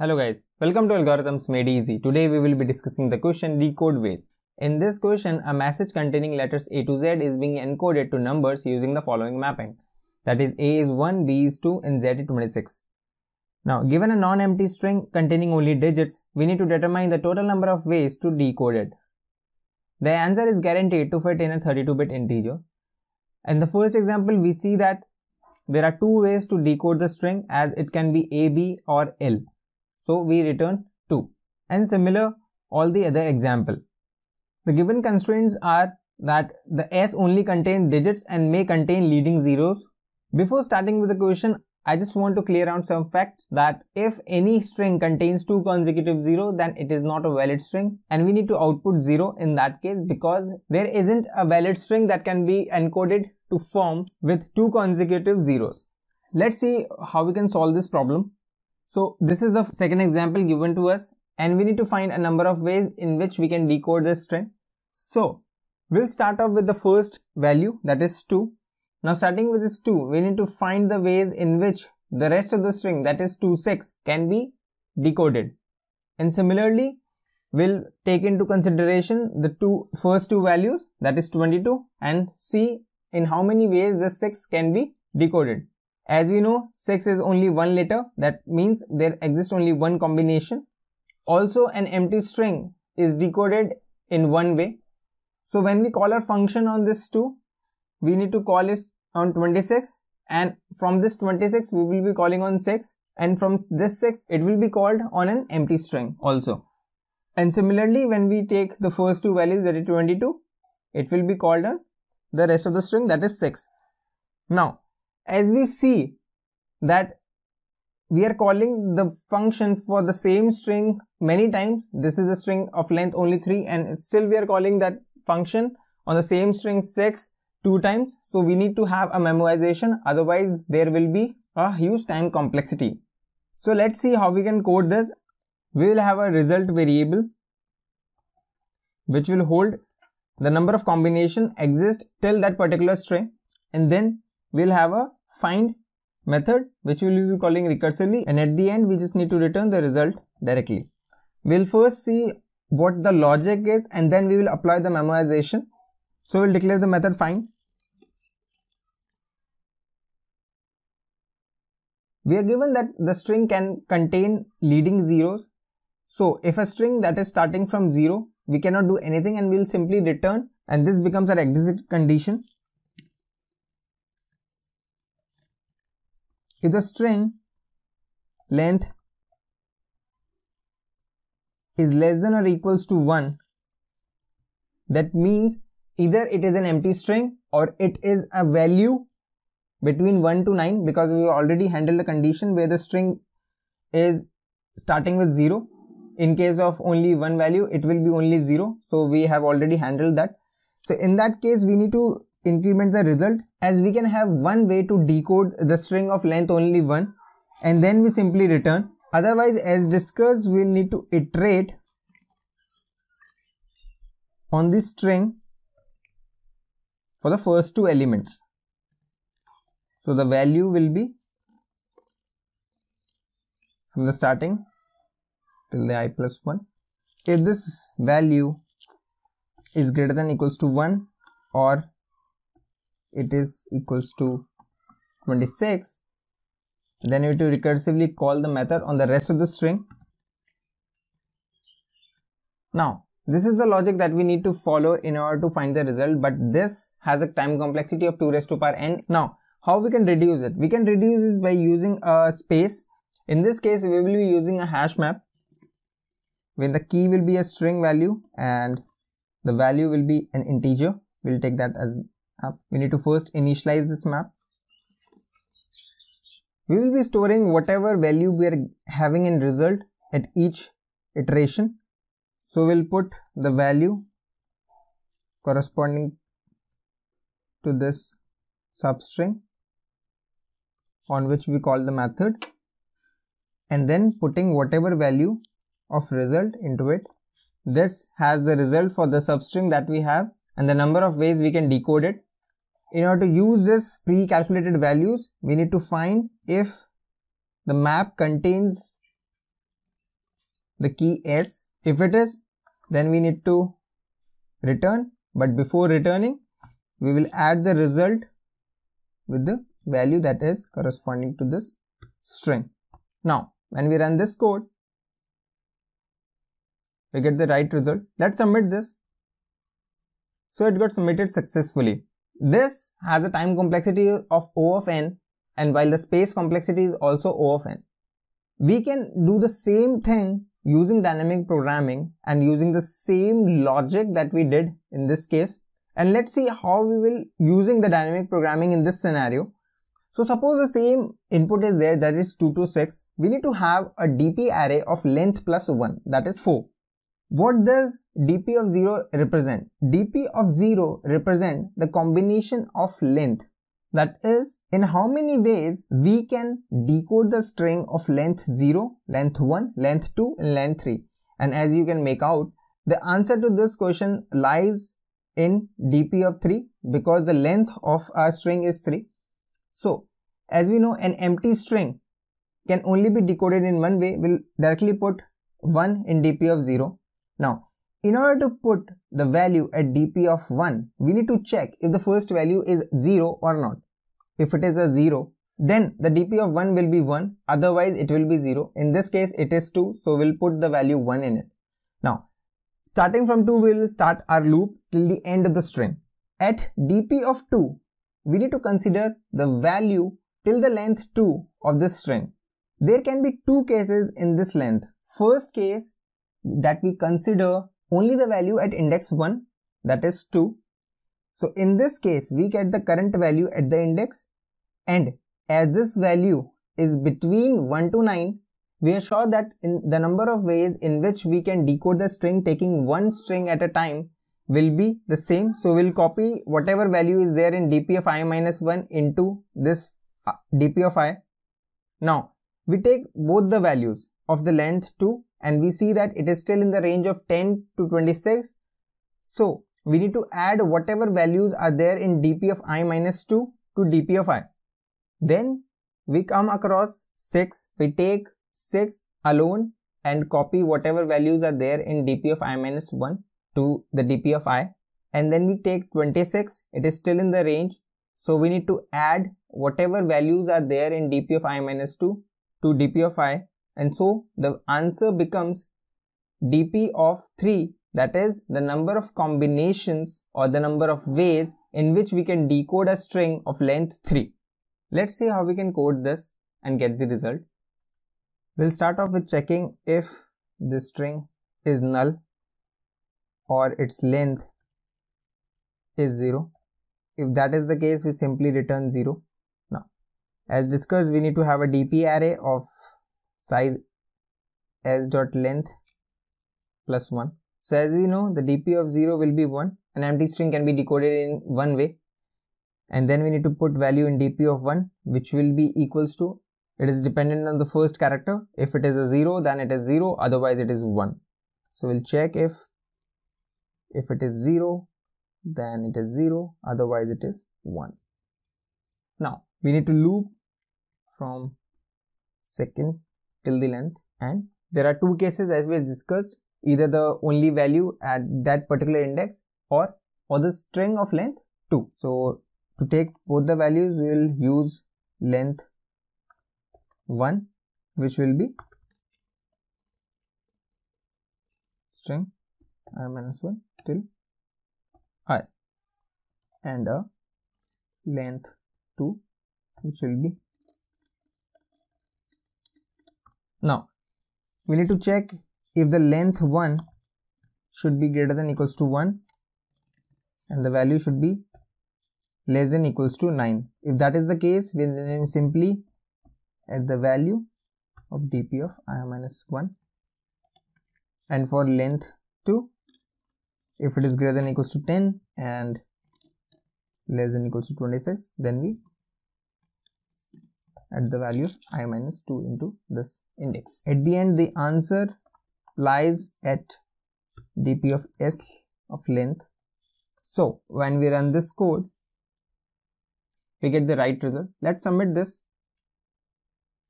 Hello guys, welcome to Algorithms Made Easy. Today we will be discussing the question decode ways. In this question, a message containing letters A to Z is being encoded to numbers using the following mapping. That is A is 1, B is 2 and Z is 26. Now, given a non-empty string containing only digits, we need to determine the total number of ways to decode it. The answer is guaranteed to fit in a 32-bit integer. In the first example, we see that there are two ways to decode the string as it can be A, B or L. So we return 2 and similar all the other example. The given constraints are that the S only contain digits and may contain leading zeros. Before starting with the question, I just want to clear out some facts that if any string contains two consecutive zero, then it is not a valid string and we need to output zero in that case because there isn't a valid string that can be encoded to form with two consecutive zeros. Let's see how we can solve this problem. So this is the second example given to us and we need to find a number of ways in which we can decode this string. So we'll start off with the first value that is 2. Now starting with this 2, we need to find the ways in which the rest of the string that is 2, 6 can be decoded. And similarly, we'll take into consideration the two first two values that is 22 and see in how many ways the 6 can be decoded. As we know, 6 is only one letter. That means there exists only one combination. Also, an empty string is decoded in one way. So when we call our function on this 2, we need to call it on 26 and from this 26 we will be calling on 6 and from this 6 it will be called on an empty string also. And similarly when we take the first two values that is 22, it will be called on the rest of the string that is 6. Now as we see that we are calling the function for the same string many times. This is a string of length only 3 and still we are calling that function on the same string 6 two times. So we need to have a memorization otherwise there will be a huge time complexity. So let's see how we can code this. We will have a result variable which will hold the number of combination exist till that particular string and then we'll have a find method which we will be calling recursively and at the end we just need to return the result directly. We'll first see what the logic is and then we will apply the memorization. So we'll declare the method find. We are given that the string can contain leading zeros. So if a string that is starting from 0, we cannot do anything and we'll simply return and this becomes our exit condition if the string length is less than or equals to 1 that means either it is an empty string or it is a value between 1 to 9 because we already handled the condition where the string is starting with 0 in case of only one value it will be only 0 so we have already handled that. So in that case we need to increment the result as we can have one way to decode the string of length only 1 and then we simply return. Otherwise as discussed we'll need to iterate on this string for the first two elements. So the value will be from the starting till the i plus 1 if this value is greater than equals to 1 or it is equals to 26 then you have to recursively call the method on the rest of the string. Now this is the logic that we need to follow in order to find the result but this has a time complexity of 2 raised to power n. Now how we can reduce it? We can reduce this by using a space. In this case we will be using a hash map when the key will be a string value and the value will be an integer. We'll take that as we need to first initialize this map. We will be storing whatever value we are having in result at each iteration. So we'll put the value corresponding to this substring on which we call the method and then putting whatever value of result into it. This has the result for the substring that we have and the number of ways we can decode it in order to use this pre-calculated values we need to find if the map contains the key s. If it is, then we need to return. But before returning, we will add the result with the value that is corresponding to this string. Now, when we run this code, we get the right result. Let's submit this. So it got submitted successfully. This has a time complexity of O of n and while the space complexity is also O of n. We can do the same thing using dynamic programming and using the same logic that we did in this case and let's see how we will using the dynamic programming in this scenario. So suppose the same input is there that is 2 to 6. We need to have a DP array of length plus 1 that is 4. What does dp of 0 represent? dp of 0 represent the combination of length. That is, in how many ways we can decode the string of length 0, length 1, length 2 and length 3. And as you can make out, the answer to this question lies in dp of 3 because the length of our string is 3. So, as we know an empty string can only be decoded in one way, we'll directly put 1 in dp of 0 now, in order to put the value at dp of 1, we need to check if the first value is 0 or not. If it is a 0, then the dp of 1 will be 1, otherwise it will be 0. In this case, it is 2, so we'll put the value 1 in it. Now, starting from 2, we will start our loop till the end of the string. At dp of 2, we need to consider the value till the length 2 of this string. There can be two cases in this length. First case that we consider only the value at index 1 that is 2. So in this case we get the current value at the index and as this value is between 1 to 9 we are sure that in the number of ways in which we can decode the string taking one string at a time will be the same. So we'll copy whatever value is there in dp of i minus 1 into this uh, dp of i. Now we take both the values of the length 2 and we see that it is still in the range of 10 to 26. So we need to add whatever values are there in dp of i minus 2 to dp of i. Then we come across 6, we take 6 alone and copy whatever values are there in dp of i minus 1 to the dp of i. And then we take 26 it is still in the range. So we need to add whatever values are there in dp of i minus 2 to dp of i and so the answer becomes dp of 3 that is the number of combinations or the number of ways in which we can decode a string of length 3. Let's see how we can code this and get the result. We'll start off with checking if the string is null or its length is 0. If that is the case, we simply return 0. Now, as discussed, we need to have a dp array of size s dot length plus 1 so as we know the dp of 0 will be 1 an empty string can be decoded in one way. And then we need to put value in dp of 1 which will be equals to it is dependent on the first character. If it is a 0 then it is 0 otherwise it is 1 so we'll check if if it is 0 then it is 0 otherwise it is 1 now we need to loop from second till the length. And there are two cases as we have discussed either the only value at that particular index or or the string of length 2 so to take both the values we will use length 1 which will be string i minus 1 till i. And a length 2 which will be now we need to check if the length 1 should be greater than equals to 1 and the value should be less than equals to 9 if that is the case we then simply add the value of dp of i minus 1 and for length 2 if it is greater than equals to 10 and less than equals to 26 then we at the value i minus 2 into this index. At the end the answer lies at dp of s of length. So when we run this code we get the right result. Let's submit this.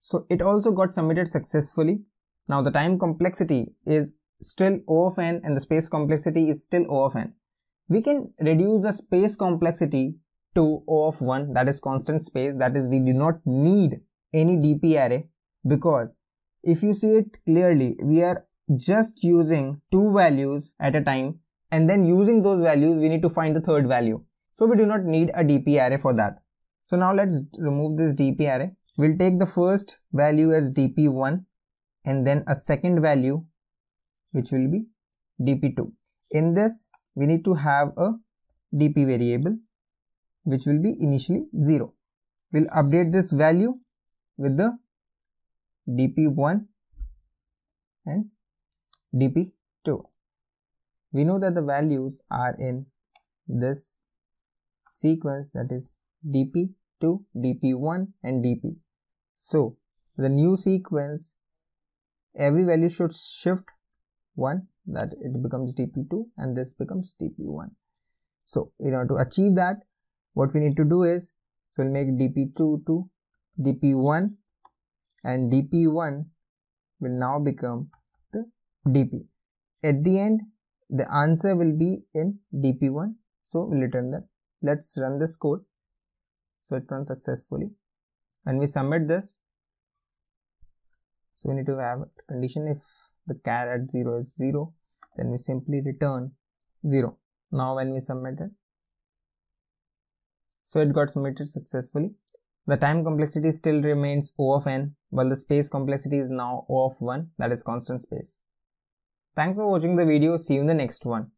So it also got submitted successfully. Now the time complexity is still O of n and the space complexity is still O of n. We can reduce the space complexity to O of 1 that is constant space that is we do not need any DP array because if you see it clearly we are just using two values at a time and then using those values we need to find the third value. So we do not need a DP array for that. So now let's remove this DP array. We'll take the first value as DP1 and then a second value which will be dp2 in this we need to have a dp variable which will be initially 0 we'll update this value with the dp1 and dp2 we know that the values are in this sequence that is dp2 dp1 and dp so the new sequence every value should shift 1 that it becomes dp2 and this becomes dp1 so in order to achieve that what we need to do is so we'll make dp2 to dp1 and dp1 will now become the dp at the end the answer will be in dp1 so we'll return that. Let's run this code so it runs successfully. When we submit this so we need to have a condition. If the char at 0 is 0 then we simply return 0 now when we submit it so it got submitted successfully. The time complexity still remains o of n while the space complexity is now o of 1 that is constant space. Thanks for watching the video. See you in the next one